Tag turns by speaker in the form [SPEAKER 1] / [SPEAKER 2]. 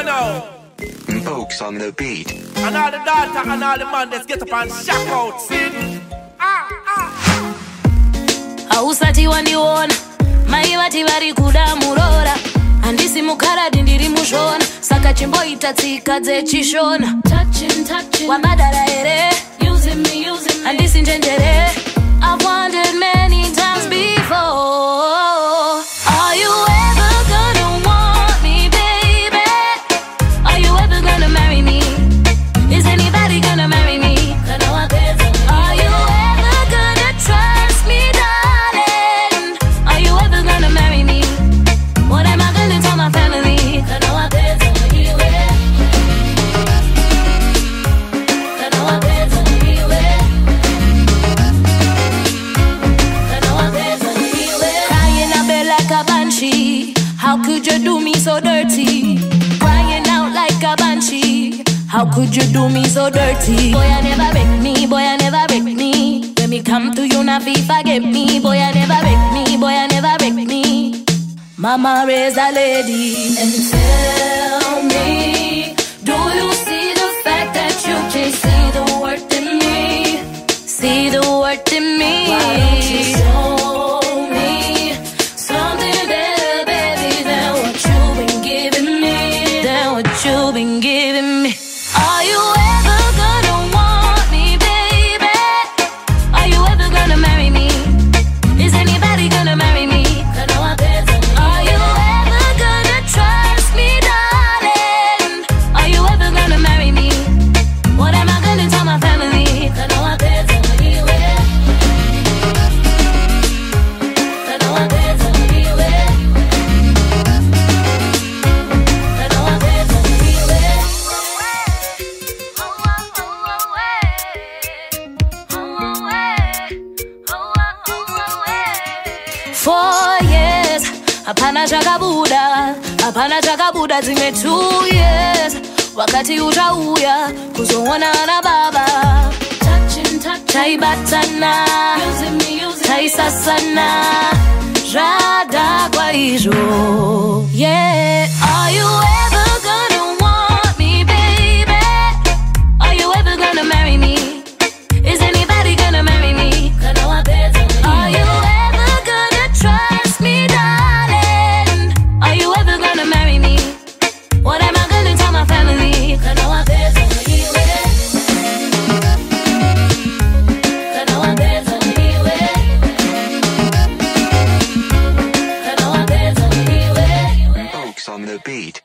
[SPEAKER 1] Shano. Folks on the beat. And all the daughter and all the man, let's get up and shout out, Sid. Ah, ah. Hausati waniona, maivati vari kuda murora. Handisi mukaradi ndiri mushona, saka chimbo itatika dzechishona. Touching, touching. Wabadara ere. Using me, using me. Handisi njenjere. Touching, touching. How could you do me so dirty? Crying out like a banshee. How could you do me so dirty? Boy, I never me. Boy, I never me. When come to you, me. Boy, I never me. Boy, I never me. Mama raised a lady. And tell me, do you see the fact that you can see the worth in me? See the giving me all you years hapana chakabuda hapana chakabuda dzimwe t years wakati uchauya kuzoonana baba taibatana taisasana zvadhakwa izvo yeah. on the beat.